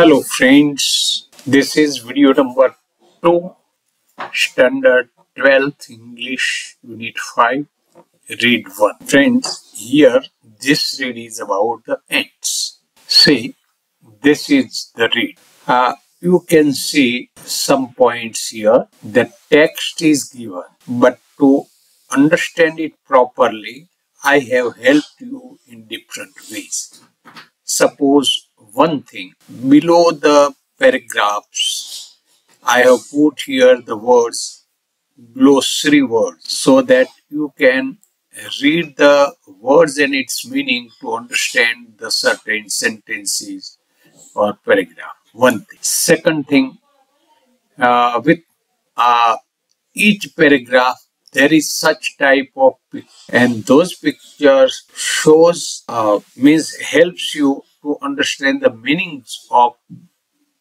Hello friends, this is video number 2, standard 12th English unit 5, read 1. Friends, here this read is about the ants. See, this is the read. Uh, you can see some points here. The text is given, but to understand it properly, I have helped you in different ways. Suppose one thing. Below the paragraphs I have put here the words glossary words so that you can read the words and its meaning to understand the certain sentences or paragraph. One thing. Second thing uh, with uh, each paragraph there is such type of and those pictures shows uh, means helps you to understand the meanings of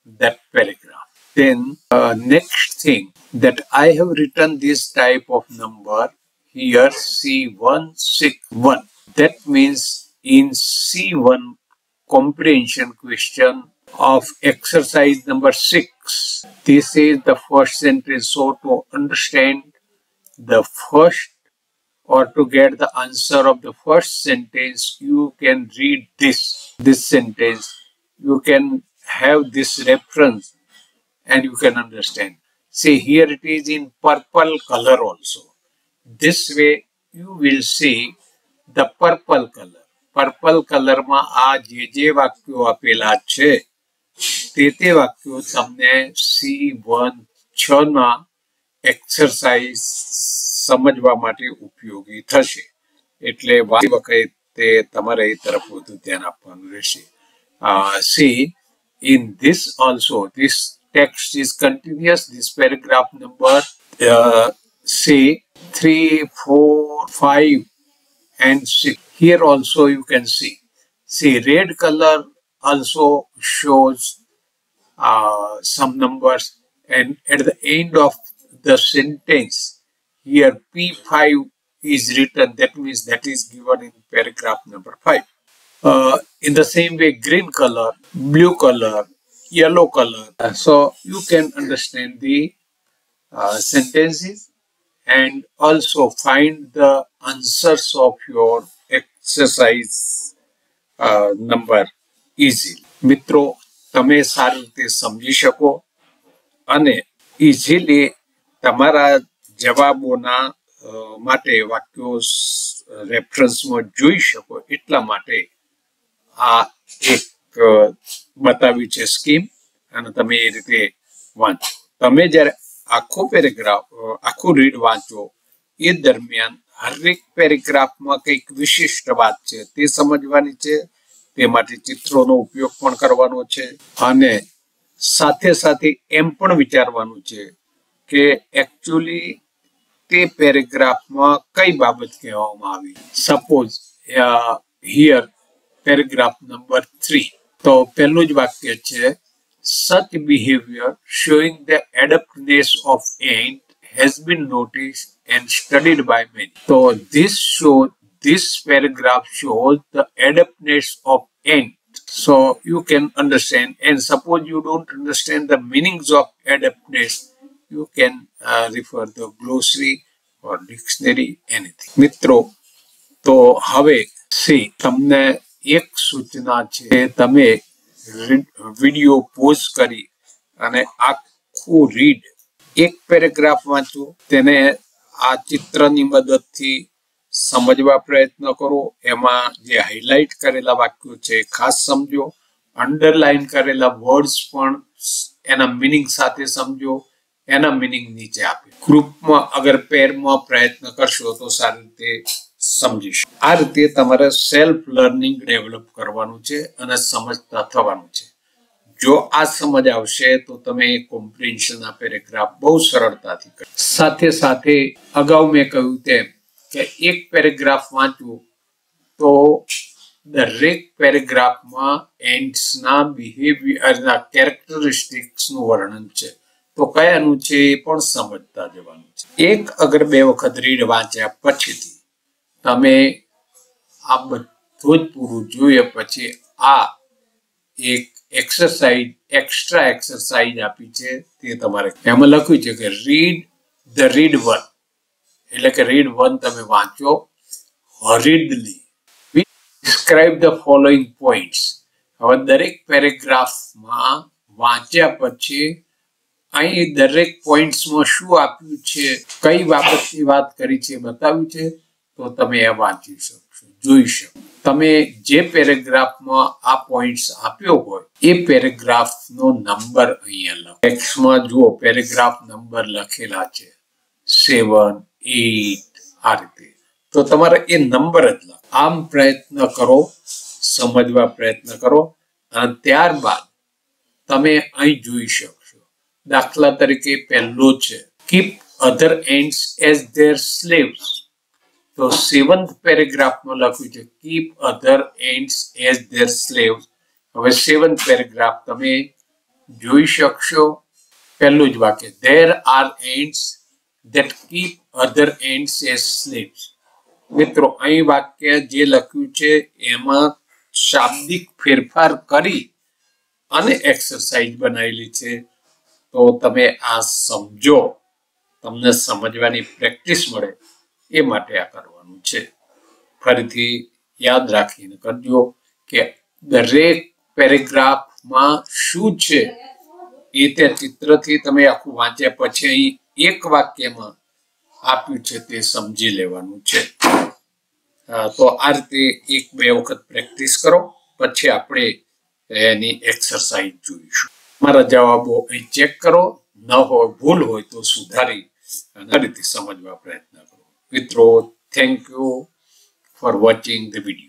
that paragraph. Then uh, next thing that I have written this type of number here C161. That means in C1 comprehension question of exercise number 6. This is the first sentence. So to understand the first or to get the answer of the first sentence, you can read this, this sentence. You can have this reference and you can understand. See, here it is in purple color also. This way you will see the purple color. Purple કલરમાં આ જે જે વાક્યો આપેલા છે તે તે વાક્યો તમને સી વન છ ના એક્સરસાઇઝ સમજવા માટે ઉપયોગી થશે એટલે વાંચતી વખતે તમારે એ તરફ વધુ ધ્યાન આપવાનું રહેશે see also this text is continuous this paragraph number uh, say 3 4 5 and 6 here also you can see see red color also shows uh, some numbers and at the end of the sentence here P5 is written, that means that is given in paragraph number 5. Uh, in the same way, green color, blue color, yellow color. Uh, so you can understand the uh, sentences and also find the answers of your exercise uh, number easily. મિત્રો તમે સારી રીતે સમજી શકો અને easily તમારા જવાબોના માટે વાક્યો રેફરન્સમાં જોઈ શકો એટલા માટે આ એક બતાવ્યું છે સ્કીમ. અને તમે એ રીતે વાંચો. તમે જ્યારે આખો પેરેગ્રાફ આખું રીડ વાંચો, એ દરમિયાન હરેક પેરેગ્રાફમાં કંઈક વિશિષ્ટ વાત છે. તે સમજવાની છે, તે માટે ચિત્રોનો ઉપયોગ પણ કરવાનો છે, અને સાથે સાથે એમ પણ વિચારવાનું છે કે એકચ્યુઅલી તે પેરેગ્રાફમાં કઈ બાબત કહેવામાં આવી suppose here paragraph number three તો પહેલું જ વાક્ય છે such behavior showing the adaptness of ant has been noticed and studied by many. So this show this paragraph shows the adaptness of ant. So you can understand and suppose you don't understand the meanings of adaptness, you can uh, refer the glossary or dictionary anything. મિત્રો તો હવે C તમને એક સૂચના છે તમે video pose કરી અને આખું રીડ એક પેરેગ્રાફ વાંચો તેને આ ચિત્રની મદદથી સમજવા પ્રયત્ન કરો. એમાં જે હાઇલાઇટ કરેલા વાક્યો છે ખાસ સમજો. અંડરલાઈન કરેલા વર્ડ્સ પણ એના મિનિંગ સાથે સમજો. એના મિનિંગ નીચે આપે. ગ્રુપમાં અગર પેરમાં પ્રયત્ન કરશો તો સારી રીતે સમજીશ. આ રીતે તમારે સેલ્ફ લર્નિંગ ડેવલપ કરવાનું છે અને સમજતા થવાનું છે. જો આ સમજ આવશે તો તમે કોમ્પ્રિહેન્શન પેરેગ્રાફ બહુ સરળતાથી કરી સાથે સાથે અગાઉ મેં કહ્યું તેમ કે એક પેરેગ્રાફ વાંચવું તો દરેક પેરેગ્રાફમાં એન્ડ્સના બિહેવિયરના કેરેક્ટરિસ્ટિક્સનું વર્ણન છે. તો કયાનું છે એ પણ સમજતા જવાનું છે. એક અગર બે વખત રીડ વાંચ્યા પછીથી તમે આ બધું જ પૂરું જોઈએ પછી આ એક એક્સરસાઇઝ એક્સ્ટ્રા એક્સરસાઇઝ આપી છે તે તમારે એમાં લખ્યું છે કે રીડ ધ રીડ વન એટલે કે રીડ વન તમે વાંચો hurriedly describe the following points હવે દરેક પેરેગ્રાફમાં વાંચ્યા પછી અહીં દરેક પોઈન્ટ્સમાં શું આપ્યું છે, કઈ બાબતની વાત કરી છે બતાવ્યું છે, તો તમે એ વાંચી શકશો, જોઈ શકો. તમે જે પેરેગ્રાફમાં આ પોઈન્ટ્સ આપ્યો હોય, એ પેરેગ્રાફનો નંબર અહીંયા લખો. ટેક્સ્ટમાં જુઓ, પેરેગ્રાફ નંબર લખેલા છે. સેવન એટ આ રીતે. તો તમારે એ નંબર જ લખો. આમ પ્રયત્ન કરો, સમજવા પ્રયત્ન કરો, અને ત્યારબાદ તમે અહીં જોઈ શકશો દાખલા તરીકે પહેલો છે. Keep other ants as their slaves તો સેવન્થ પેરેગ્રાફમાં લખ્યું છે. Keep other ants as their slaves હવે સેવન્થ પેરેગ્રાફ તમે જોઈ શકશો. પહેલું જ વાક્ય. There are ants that keep other ants as slaves મિત્રો, અહીં વાક્ય જે લખ્યું છે, એમાં શાબ્દિક ફેરફાર કરી અને એક્સરસાઇઝ બનાવેલી છે. તો તમે આ સમજો. તમને સમજવાની પ્રેક્ટિસ મળે એ માટે આ કરવાનું છે. ફરીથી યાદ રાખીને કરજો કે દરેક પેરેગ્રાફમાં શું છે એ તે ચિત્રથી તમે આખું વાંચ્યા પછી અહીં એક વાક્યમાં આપ્યું છે તે સમજી લેવાનું છે. તો આ રીતે એક બે વખત પ્રેક્ટિસ કરો. પછી આપણે એની એક્સરસાઇઝ જોઈશું. મારા જવાબો અહીં ચેક કરો. ન હોય, ભૂલ હોય તો સુધારી અને આ રીતે સમજવા પ્રયત્ન કરો. મિત્રો thank you for watching the video